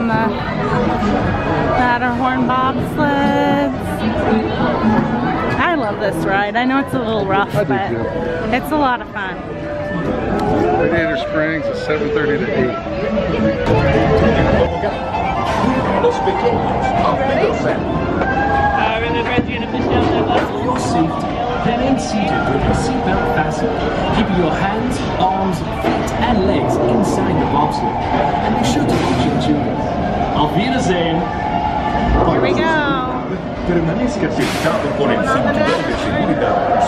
on the Matterhorn bobsleds. I love this ride. I know it's a little rough, I but it's a lot of fun. Radiator Springs is 7.30 to 8. Los pequeños appelos For your safety, remain seated with your seatbelt fastened, keeping your hands, arms, feet, and legs inside the bobsled. And be sure to watch your children. Auf Wiedersehen! Here we go. Permanezca sentado con el cinturón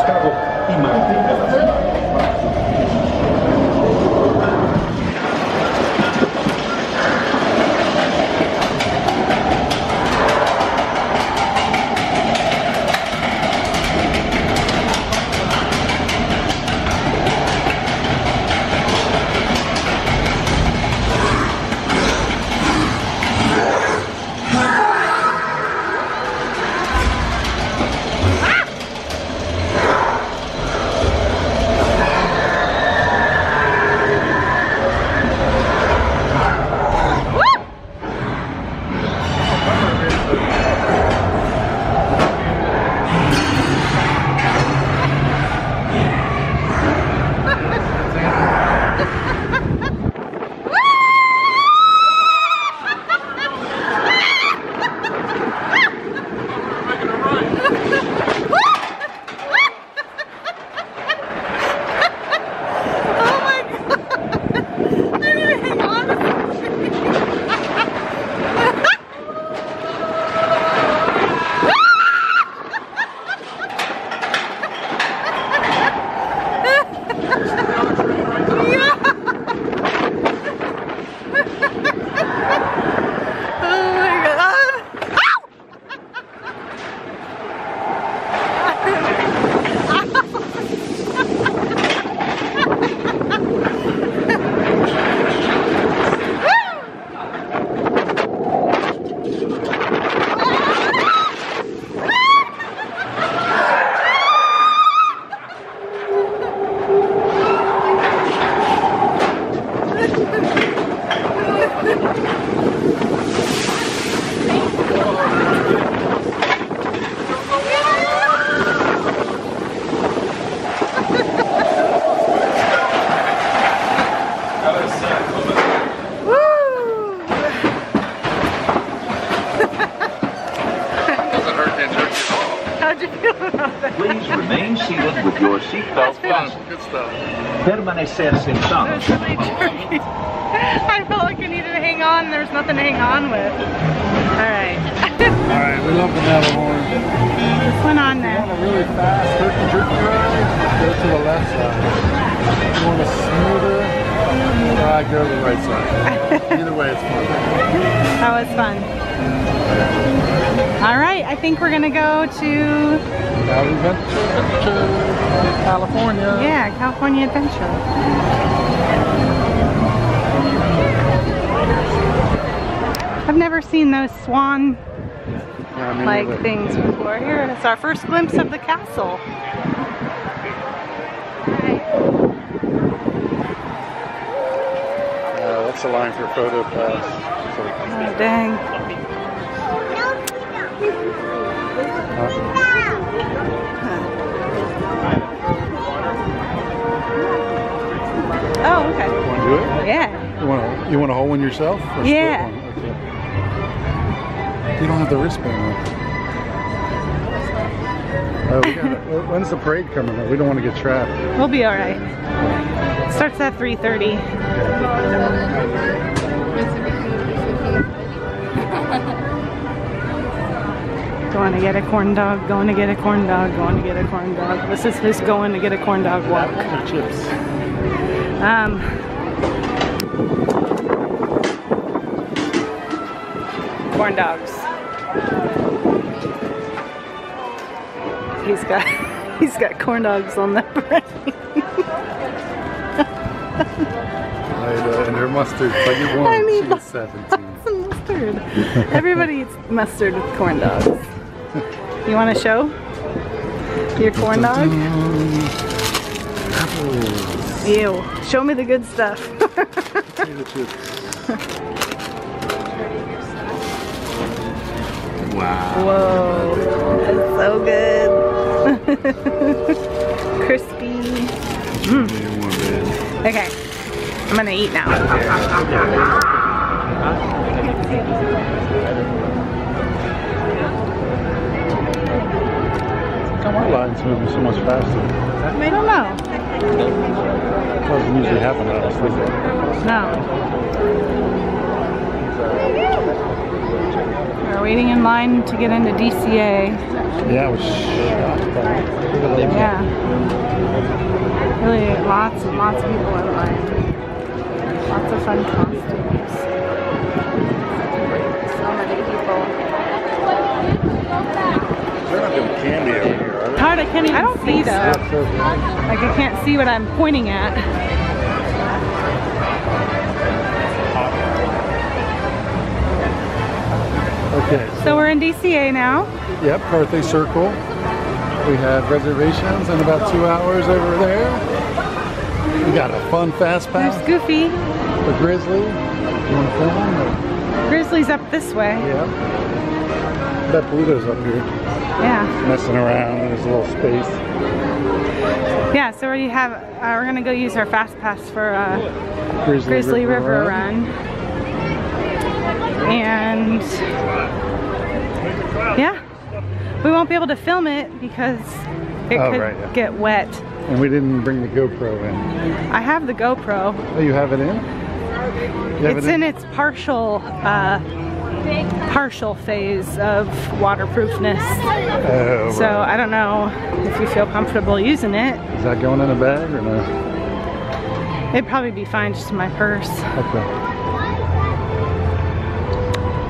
good stuff. Permanecer It sentado. was really tricky. I felt like I needed to hang on. There was nothing to hang on with. All right. All right, we love the Matterhorn. This one on You there. want a really fast turkey jerky ride? Go to the left side. You want a smoother mm-hmm. ride? Go to the right side. Either way, it's fun. That was fun. All right, I think we're gonna go to Cali Adventure, California. yeah California Adventure. I've never seen those swan like neither. things before. Here it's our first glimpse of the castle. Uh, that's the line for photo pass. So we can- Oh dang. Oh okay. Want to do it? Yeah. You want to, you want to hold one yourself? or Yeah. one? Okay. You don't have the wristband on. Oh, we gotta, when's the parade coming up? We don't want to get trapped. We'll be all right. Starts at 3:30. Going to get a corn dog, going to get a corn dog, going to get a corn dog. This is his going to get a corn dog walk. Or chips. Um, corn dogs. He's got he's got corn dogs on the brain. Right, uh, and her mustard. If I get one, I need she 17. Some mustard. Everybody eats mustard with corn dogs. You want to show your corn dog? Apples. Ew. Show me the good stuff. Wow. Whoa, that's so good. Crispy. Babe. Okay, I'm gonna eat now. How my line's moving so much faster? I don't know. Doesn't usually happen when I'm sleeping. No. We're waiting in line to get into DCA. Yeah, I was shocked by it. Yeah. Really, lots and lots of people in line. Lots of fun costumes. So many people. They're not doing candy over here, are they? Hard, I can't even I don't see though. So. Like I can't see what I'm pointing at. Okay. So we're in DCA now. Yep, Carthay Circle. We have reservations in about two hours over there. We got a fun fast pass. There's pass Goofy. The Grizzly. You want to film Grizzly's up this way. Yep. Bet Pluto's up here Yeah. messing around in his little space. Yeah, so we have, uh, we're gonna go use our fast pass for uh, Grizzly, Grizzly River Run. And yeah, we won't be able to film it because it Oh, could right, yeah. get wet. And we didn't bring the GoPro in. I have the GoPro. Oh, you have it in? Have It's it in its partial, uh, partial phase of waterproofness. Oh, So right. I don't know if you feel comfortable using it. Is that going in a bag or no? It'd probably be fine just in my purse. Okay.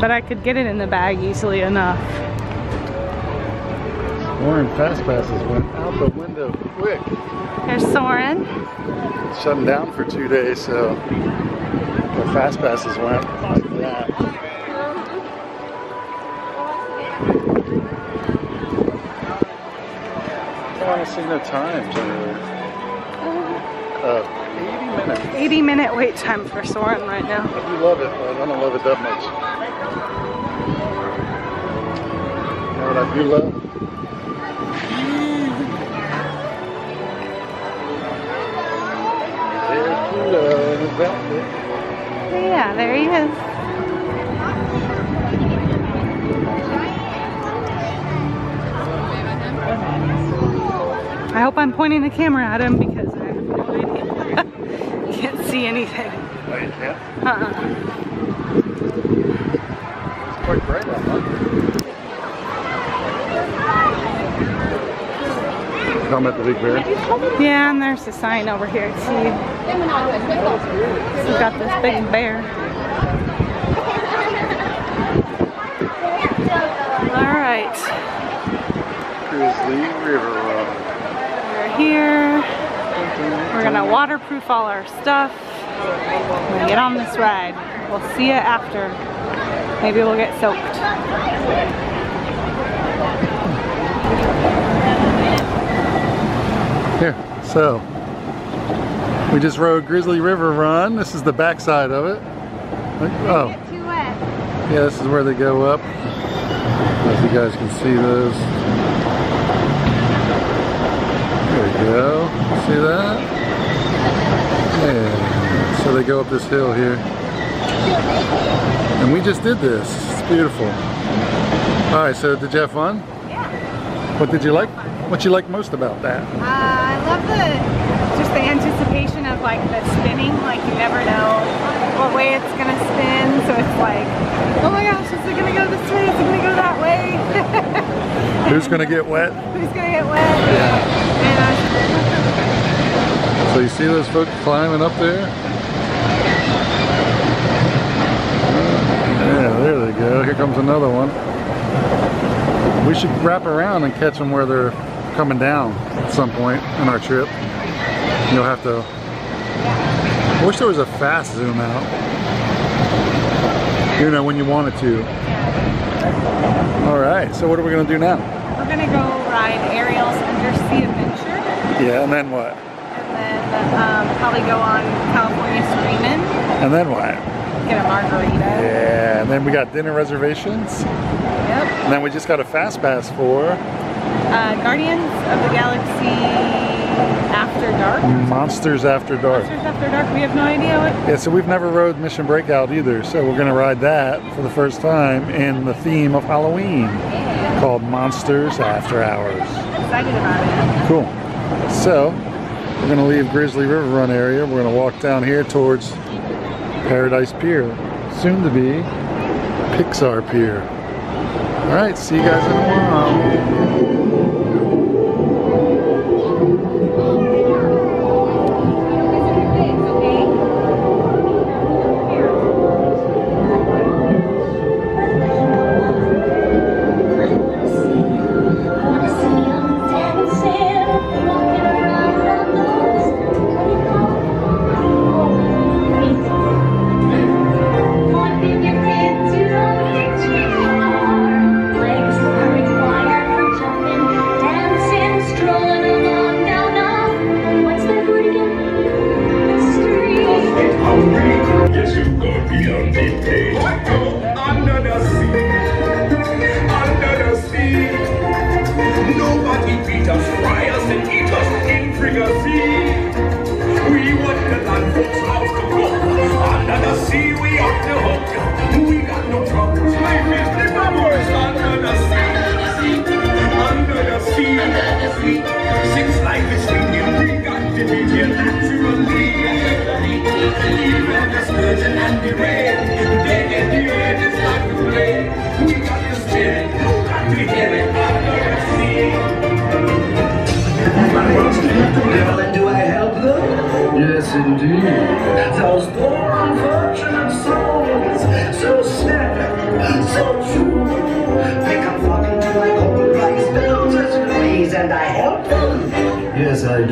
But I could get it in the bag easily enough. Warren Fast Passes went out the window quick. There's Soarin'. It's shutting down for two days, so the Fast Passes went like that. I want to see times. Uh, 80 minutes. 80 minute wait time for Soarin' right now. I do love it, but I don't love it that much. You know what I do love? There's Pluto in his. Yeah, there he is. I hope I'm pointing the camera at him because I have no idea. Can't see anything. Uh-uh. It's quite bright out, huh? Come at the Big Bear. Yeah, and there's a sign over here too. We've got this big bear. All right, Grizzly River Run. we're here. We're gonna waterproof all our stuff. We're gonna get on this ride. We'll see you after. Maybe we'll get soaked. Here, so we just rode Grizzly River Run. This is the backside of it. Oh, yeah, this is where they go up. As you guys can see those. There we go. See that? Yeah. So they go up this hill here. And we just did this. It's beautiful. All right, so did you have fun? Yeah. What did you like? What you like most about that? Uh, I love the just the anticipation of like the spinning. Like you never know what way it's gonna spin, so it's like, oh my gosh, is it gonna go this way? Is it gonna go that way? Who's gonna get wet? Who's gonna get wet? And, uh, So you see those folks climbing up there? Yeah, there they go. Here comes another one. We should wrap around and catch them where they're coming down at some point in our trip. You'll have to. I wish there was a fast zoom out. You know, when you wanted to. All right, so what are we gonna do now? we're gonna go ride Ariel's Undersea Adventure, Yeah, and then what? Um, probably go on California Screamin'. And then what? get a margarita. Yeah, and then we got dinner reservations. Yep. And then we just got a fast pass for Uh, Guardians of the Galaxy After Dark. Monsters After Dark. Monsters After Dark. We have no idea what. Yeah, so we've never rode Mission Breakout either, so we're gonna ride that for the first time in the theme of Halloween called Monsters After Hours. Excited about it. Cool. So, we're gonna leave Grizzly River Run area. We're gonna walk down here towards Paradise Pier, soon to be Pixar Pier. All right, see you guys in a while.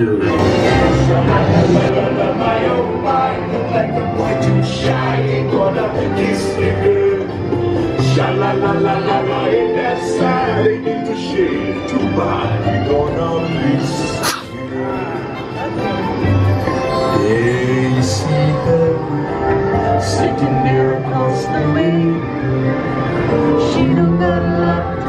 Girl. Sha la la la la la, in that side, they need to shave too bad. We gonna miss. Hey, see her sitting there across the way. She don't got a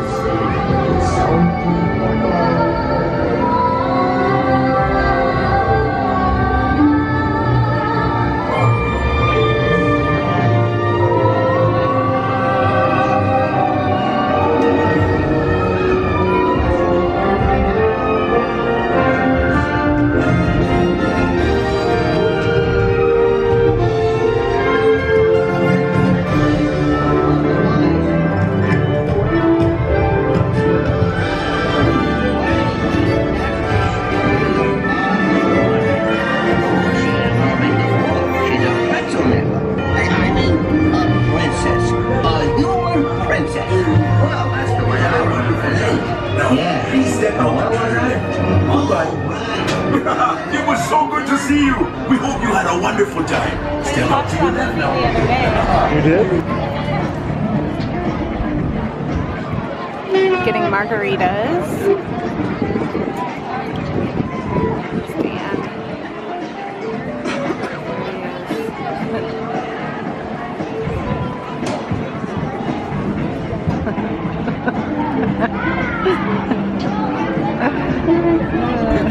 margaritas.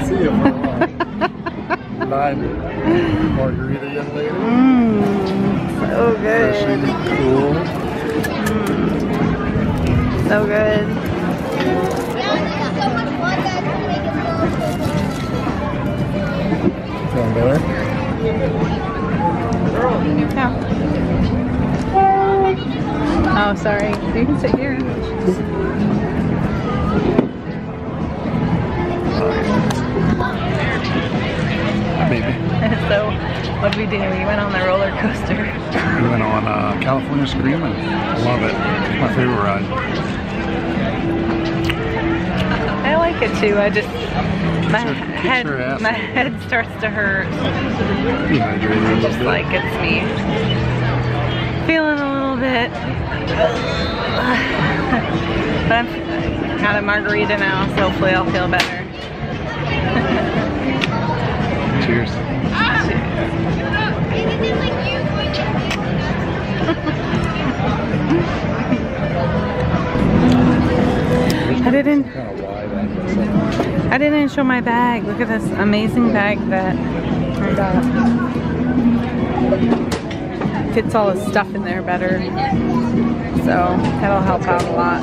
See. Nine margarita young lady. So mm, Freshly good. cool. So good. Mm. Feeling better? Yeah. Oh, sorry. You can sit here. Baby. so, what did we do? We went on the roller coaster. We went on uh, California Screamin'. Love it. It's my favorite ride. I like it too. I just my her, head my head starts to hurt. It just like gets me feeling a little bit. but I'm kind of margarita now, so hopefully I'll feel better. Cheers. Cheers. I didn't. I didn't even show my bag. Look at this amazing bag that I got. Fits all the stuff in there better. So that'll help out a lot.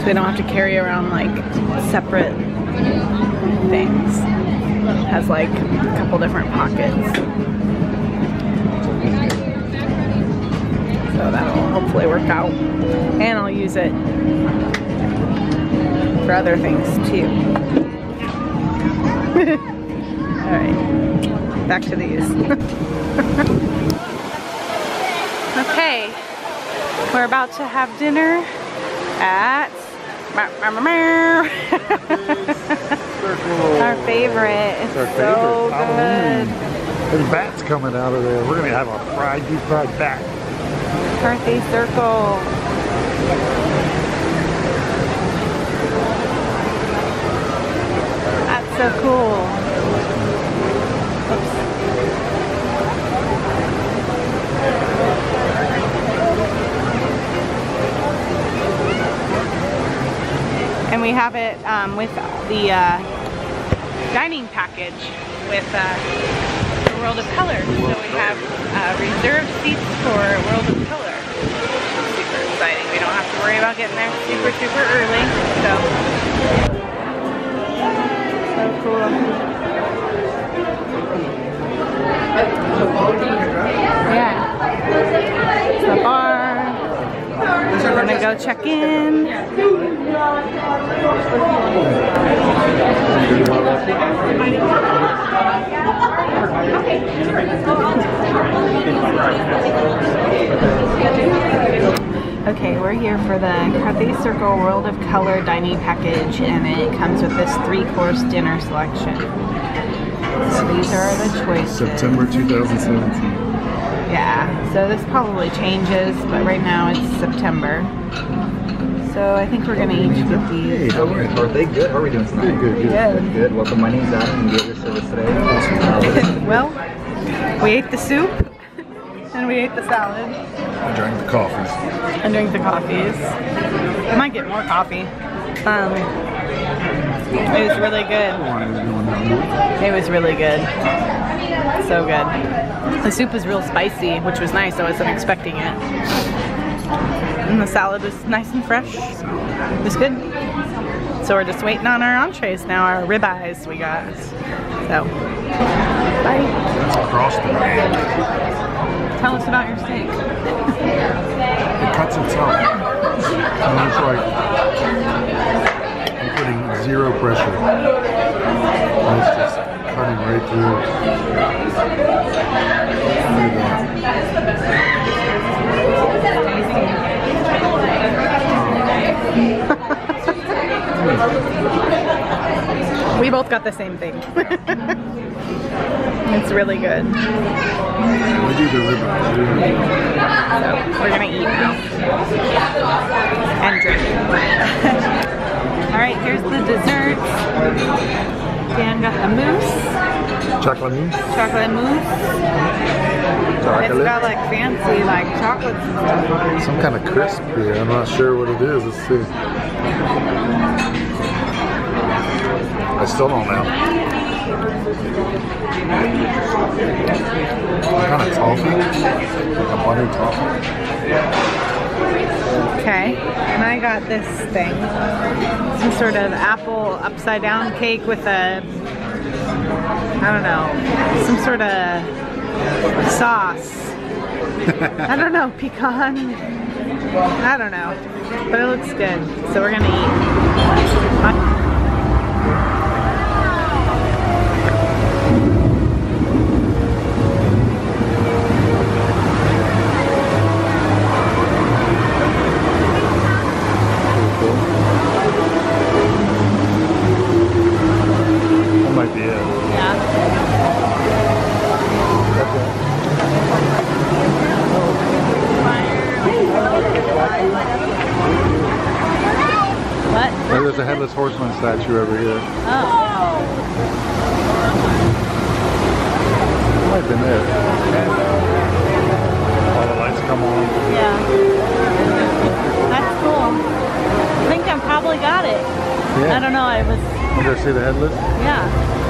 So we don't have to carry around like separate things. It has like a couple different pockets. So that'll hopefully work out. And I'll use it for other things too. Alright, back to these. okay, we're about to have dinner at our favorite. It's Our so good. There's bats coming out of there. We're gonna have a fried, deep fried bat. Carthay circle. That's so cool. Oops. And we have it um, with the uh, dining package with uh, the World of Color. So we have uh, reserved seats for World of exciting. We don't have to worry about getting there super, super early. So, so cool. Yeah. It's the bar. We're gonna go check in. Okay, we're here for the Carthay Circle World of Color dining package, and it comes with this three-course dinner selection. So these are the choices. September 2017. Yeah, so this probably changes, but right now it's September. So I think we're gonna oh, each get Hey, these. how are you? Are they good? How are we doing tonight? Good, good, good. Good. Good. Welcome. My name's Adam. and You're your service today. What is- Well, we ate the soup, and we ate the salad, I drank the coffees. and drank the coffees. I might get more coffee. Um, it was really good. It was really good. So good. The soup was real spicy, which was nice. I wasn't expecting it. And the salad was nice and fresh. It was good. So we're just waiting on our entrees now, our ribeyes we got. So, bye. That's across the. Tell us about your steak. It cuts itself. And it's like I'm putting zero pressure. And it's just cutting right through. We both got the same thing. it's really good. We do the ribeye. So we're gonna eat now. And drink. All right, here's the desserts. Dan got the mousse, Chocolate mousse. chocolate mousse. It's got like fancy like chocolates and stuff. Some kind of crisp here. I'm not sure what it is. Let's see. I still don't know. Kind of toffee? Like a buttered toffee? Okay, and I got this thing. Some sort of apple upside down cake with a, I don't know, some sort of sauce. I don't know, pecan. I don't know, but it looks good. So we're gonna eat. Headless horseman statue over here. Oh. Might have been there. And uh, all the lights come on. Yeah. That's cool. I think I probably got it. Yeah. I don't know. I was. You go see the headless? Yeah.